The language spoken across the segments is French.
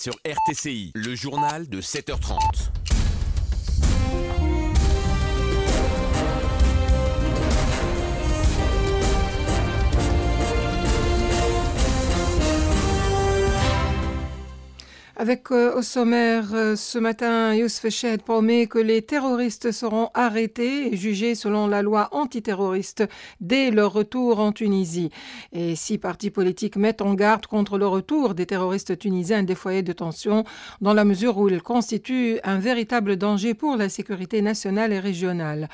sur RTCI, le journal de 7h30. Avec euh, au sommaire euh, ce matin, Youssef Ched promet que les terroristes seront arrêtés et jugés selon la loi antiterroriste dès leur retour en Tunisie. Et six partis politiques mettent en garde contre le retour des terroristes tunisiens des foyers de tension dans la mesure où ils constituent un véritable danger pour la sécurité nationale et régionale.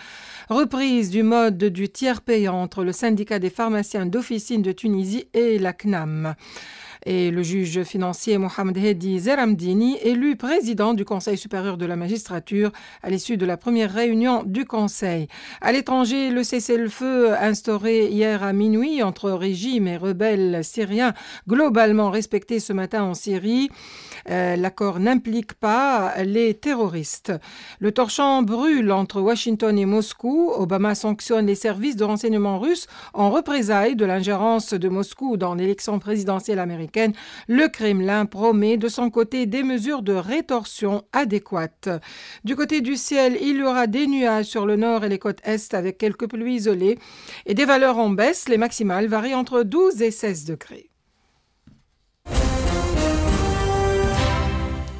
Reprise du mode du tiers payant entre le syndicat des pharmaciens d'officine de Tunisie et la CNAM et le juge financier Mohamed Hedi Zeramdini, élu président du Conseil supérieur de la magistrature à l'issue de la première réunion du Conseil. À l'étranger, le cessez-le-feu instauré hier à minuit entre régime et rebelles syriens, globalement respecté ce matin en Syrie. Euh, l'accord n'implique pas les terroristes. Le torchon brûle entre Washington et Moscou. Obama sanctionne les services de renseignement russes en représailles de l'ingérence de Moscou dans l'élection présidentielle américaine. Le Kremlin promet de son côté des mesures de rétorsion adéquates. Du côté du ciel, il y aura des nuages sur le nord et les côtes est avec quelques pluies isolées et des valeurs en baisse. Les maximales varient entre 12 et 16 degrés.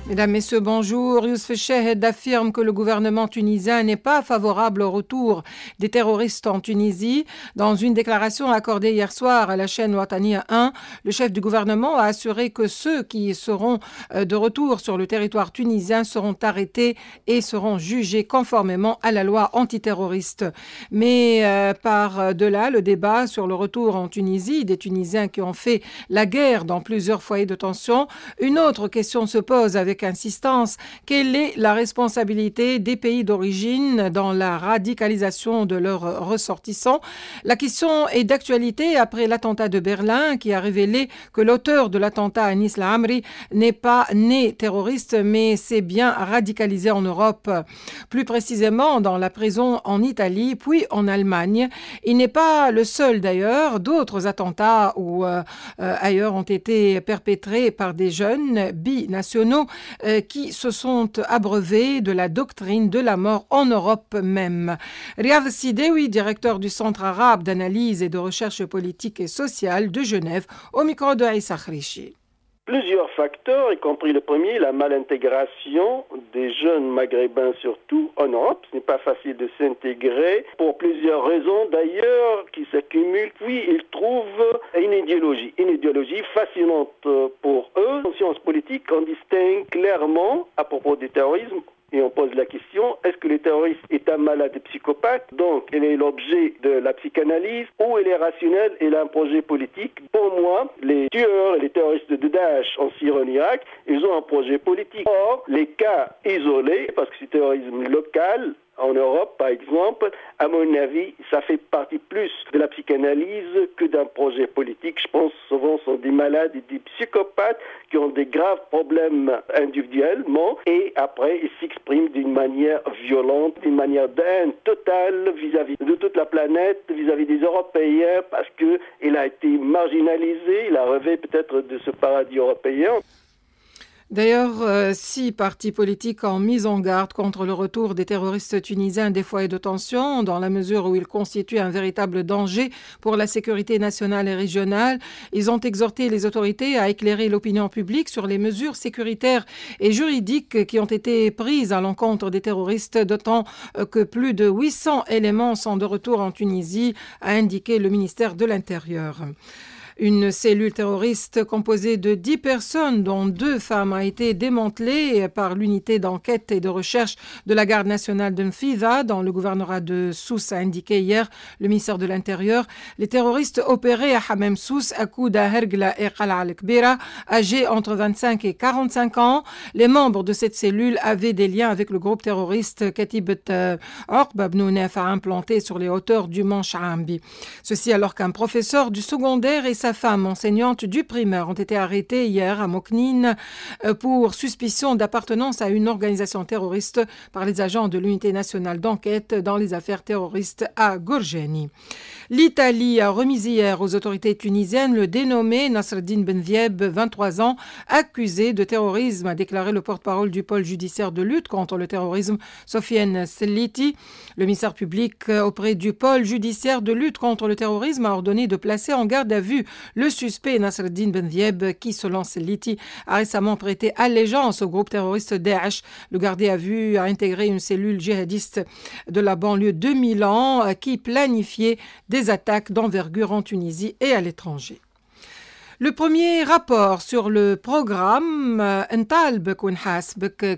Mesdames, Messieurs, bonjour. Youssef Chehed affirme que le gouvernement tunisien n'est pas favorable au retour des terroristes en Tunisie. Dans une déclaration accordée hier soir à la chaîne Ouattania 1, le chef du gouvernement a assuré que ceux qui seront euh, de retour sur le territoire tunisien seront arrêtés et seront jugés conformément à la loi antiterroriste. Mais euh, par de là, le débat sur le retour en Tunisie des Tunisiens qui ont fait la guerre dans plusieurs foyers de tension, une autre question se pose avec insistance quelle est la responsabilité des pays d'origine dans la radicalisation de leurs ressortissants? La question est d'actualité après l'attentat de Berlin qui a révélé que l'auteur de l'attentat Anis Amri n'est pas né terroriste mais s'est bien radicalisé en Europe, plus précisément dans la prison en Italie puis en Allemagne. Il n'est pas le seul d'ailleurs, d'autres attentats ou euh, euh, ailleurs ont été perpétrés par des jeunes binationaux euh, qui se sont abreuvés de la doctrine de la mort en Europe même. Riav Sidewi, directeur du Centre arabe d'analyse et de recherche politique et sociale de Genève, au micro de Aïssa Khrichi plusieurs facteurs, y compris le premier, la malintégration des jeunes maghrébins, surtout en Europe. Ce n'est pas facile de s'intégrer pour plusieurs raisons d'ailleurs qui s'accumulent. Puis ils trouvent une idéologie, une idéologie fascinante pour eux. En sciences politiques, on distingue clairement à propos du terrorisme et on pose la question, est-ce que le terroriste est un malade psychopathe Donc, elle est l'objet de la psychanalyse ou elle est rationnelle, elle a un projet politique Pour moi, les tueurs et les terroristes de Daesh en Syrie, en Irak, ils ont un projet politique. Or, les cas isolés, parce que c'est terrorisme local, en Europe, par exemple, à mon avis, ça fait partie plus de la psychanalyse que d'un projet politique. Je pense souvent sont des malades et des psychopathes qui ont des graves problèmes individuellement et après ils s'expriment d'une manière violente, d'une manière d'haine totale vis-à-vis de toute la planète, vis-à-vis des Européens parce qu'il a été marginalisé, il a rêvé peut-être de ce paradis européen. D'ailleurs, euh, six partis politiques ont mis en garde contre le retour des terroristes tunisiens des foyers de tension, dans la mesure où ils constituent un véritable danger pour la sécurité nationale et régionale. Ils ont exhorté les autorités à éclairer l'opinion publique sur les mesures sécuritaires et juridiques qui ont été prises à l'encontre des terroristes, d'autant que plus de 800 éléments sont de retour en Tunisie, a indiqué le ministère de l'Intérieur. Une cellule terroriste composée de dix personnes, dont deux femmes, a été démantelée par l'unité d'enquête et de recherche de la garde nationale de Mfida dans le gouvernorat de Sousse, a indiqué hier le ministère de l'Intérieur. Les terroristes opéraient à Hamem Sousse, Akouda, Hergla et Qala al-Kbira, âgés entre 25 et 45 ans. Les membres de cette cellule avaient des liens avec le groupe terroriste Katib Orb a implanté sur les hauteurs du Mont Ambi. Ceci alors qu'un professeur du secondaire et sa sa femme, enseignante du primaire, ont été arrêtés hier à Moknine euh, pour suspicion d'appartenance à une organisation terroriste par les agents de l'unité nationale d'enquête dans les affaires terroristes à Gorgeni. L'Italie a remis hier aux autorités tunisiennes le dénommé Nasreddin Benvieb, 23 ans, accusé de terrorisme, a déclaré le porte-parole du pôle judiciaire de lutte contre le terrorisme, Sofiane Selliti. Le ministère public auprès du pôle judiciaire de lutte contre le terrorisme a ordonné de placer en garde à vue le suspect Nasreddin Benvieb, qui, selon Selliti, a récemment prêté allégeance au groupe terroriste Daesh. Le gardé à vue a intégré une cellule djihadiste de la banlieue de Milan qui planifiait des attaques d'envergure en Tunisie et à l'étranger. Le premier rapport sur le programme Entalb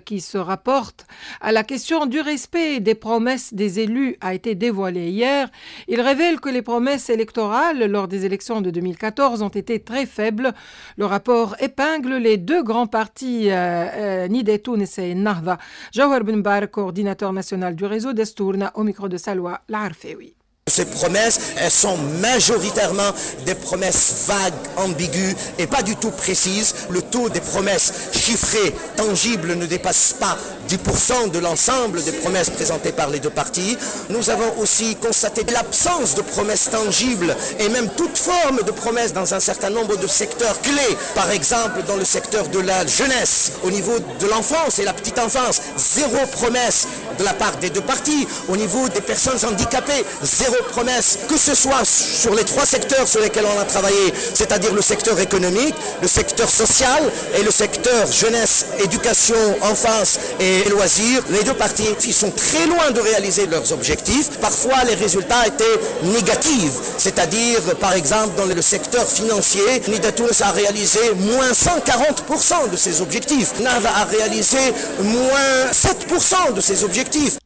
qui se rapporte à la question du respect des promesses des élus a été dévoilé hier. Il révèle que les promesses électorales lors des élections de 2014 ont été très faibles. Le rapport épingle les deux grands partis euh, euh et Nahva. Jawar Benbar, coordinateur national du réseau d'Estourna, au micro de Salwa Larfewi. Ces promesses, elles sont majoritairement des promesses vagues, ambiguës et pas du tout précises. Le taux des promesses chiffrées, tangibles, ne dépasse pas 10% de l'ensemble des promesses présentées par les deux partis. Nous avons aussi constaté l'absence de promesses tangibles et même toute forme de promesses dans un certain nombre de secteurs clés. Par exemple, dans le secteur de la jeunesse, au niveau de l'enfance et la petite enfance, zéro promesse de la part des deux partis. Au niveau des personnes handicapées, zéro promesses, que ce soit sur les trois secteurs sur lesquels on a travaillé, c'est-à-dire le secteur économique, le secteur social et le secteur jeunesse, éducation, enfance et loisirs. Les deux parties sont très loin de réaliser leurs objectifs. Parfois, les résultats étaient négatifs, c'est-à-dire, par exemple, dans le secteur financier, Nidatounous a réalisé moins 140% de ses objectifs. Nav a réalisé moins 7% de ses objectifs.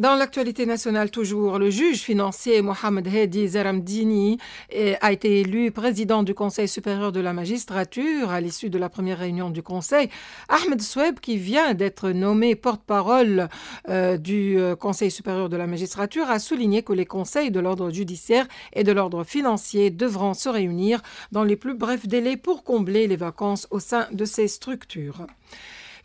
Dans l'actualité nationale toujours, le juge financier Mohamed Hedi Zaramdini a été élu président du Conseil supérieur de la magistrature à l'issue de la première réunion du Conseil. Ahmed Sweb, qui vient d'être nommé porte-parole euh, du euh, Conseil supérieur de la magistrature, a souligné que les conseils de l'ordre judiciaire et de l'ordre financier devront se réunir dans les plus brefs délais pour combler les vacances au sein de ces structures.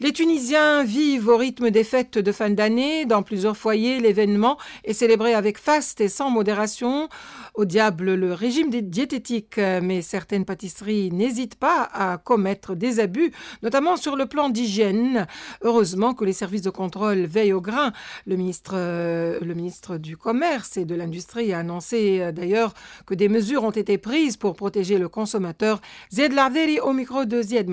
Les Tunisiens vivent au rythme des fêtes de fin d'année. Dans plusieurs foyers, l'événement est célébré avec faste et sans modération. Au diable le régime diététique, mais certaines pâtisseries n'hésitent pas à commettre des abus, notamment sur le plan d'hygiène. Heureusement que les services de contrôle veillent au grain. Le ministre, euh, du Commerce et de l'Industrie a annoncé euh, d'ailleurs que des mesures ont été prises pour protéger le consommateur. Zied au micro de Zied.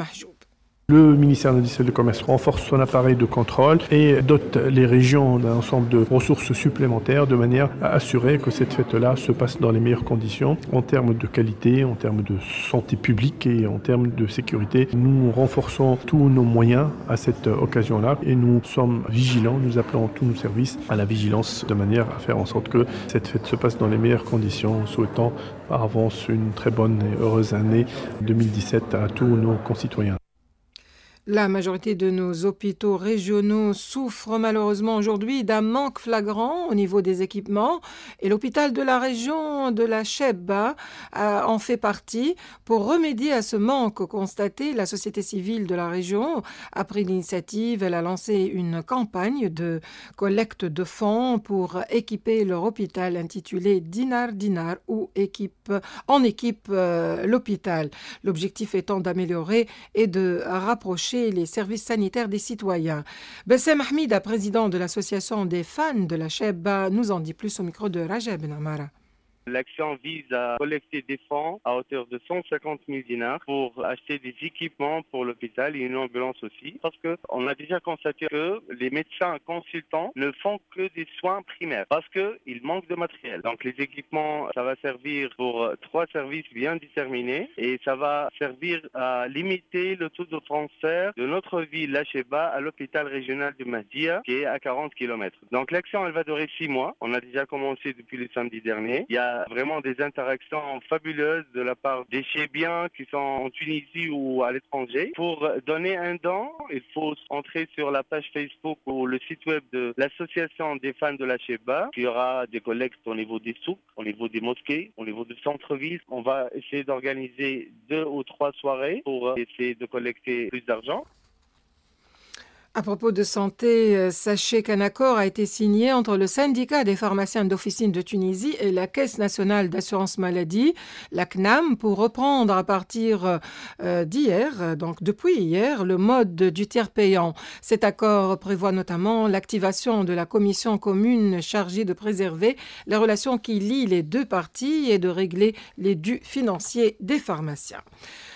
Le ministère de l'Industrie et du Commerce renforce son appareil de contrôle et dote les régions d'un ensemble de ressources supplémentaires de manière à assurer que cette fête-là se passe dans les meilleures conditions en termes de qualité, en termes de santé publique et en termes de sécurité. Nous renforçons tous nos moyens à cette occasion-là et nous sommes vigilants, nous appelons tous nos services à la vigilance de manière à faire en sorte que cette fête se passe dans les meilleures conditions, souhaitant par avance une très bonne et heureuse année 2017 à tous nos concitoyens. La majorité de nos hôpitaux régionaux souffrent malheureusement aujourd'hui d'un manque flagrant au niveau des équipements et l'hôpital de la région de la Chebba en fait partie. Pour remédier à ce manque constaté, la société civile de la région a pris l'initiative, elle a lancé une campagne de collecte de fonds pour équiper leur hôpital intitulé Dinar Dinar ou équipe en équipe euh, l'hôpital. L'objectif étant d'améliorer et de rapprocher les services sanitaires des citoyens. Bessem Ahmida, président de l'association des fans de la Chebba, nous en dit plus au micro de Rajab Namara. L'action vise à collecter des fonds à hauteur de 150 000 dinars pour acheter des équipements pour l'hôpital et une ambulance aussi. Parce qu'on a déjà constaté que les médecins consultants ne font que des soins primaires parce qu'il manque de matériel. Donc les équipements, ça va servir pour trois services bien déterminés et ça va servir à limiter le taux de transfert de notre ville, Lacheba, à l'hôpital régional de Mahdia qui est à 40 km. Donc l'action, elle va durer six mois. On a déjà commencé depuis le samedi dernier. Il y a vraiment des interactions fabuleuses de la part des Chébiens qui sont en Tunisie ou à l'étranger. Pour donner un don, il faut entrer sur la page Facebook ou le site web de l'association des fans de la Sheba. Il y aura des collectes au niveau des souks, au niveau des mosquées, au niveau du centre-ville. On va essayer d'organiser deux ou trois soirées pour essayer de collecter plus d'argent. À propos de santé, euh, sachez qu'un accord a été signé entre le syndicat des pharmaciens d'officine de Tunisie et la Caisse nationale d'assurance maladie, la CNAM, pour reprendre à partir euh, d'hier, donc depuis hier, le mode du tiers payant. Cet accord prévoit notamment l'activation de la commission commune chargée de préserver les relations qui lient les deux parties et de régler les dus financiers des pharmaciens.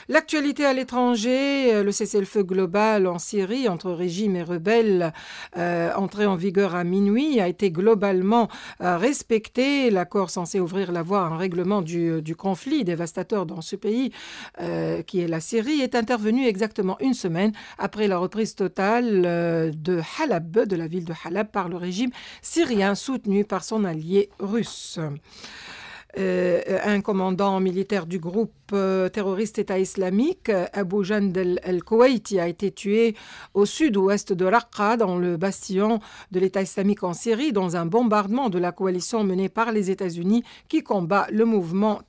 L'actualité à l'étranger, euh, le cessez-le-feu global en Syrie entre régime et rebelles euh, entré en vigueur à minuit a été globalement euh, respecté. L'accord censé ouvrir la voie à un règlement du, conflit dévastateur dans ce pays qui est la Syrie est intervenu exactement une semaine après la reprise totale de Halab, de la ville de Halab par le régime syrien soutenu par son allié russe. Euh, un commandant militaire du groupe euh, terroriste État islamique, Abu Jand el-Kuwaiti, a été tué au sud-ouest de Raqqa, dans le bastion de l'État islamique en Syrie, dans un bombardement de la coalition menée par les États-Unis qui combat le mouvement terroriste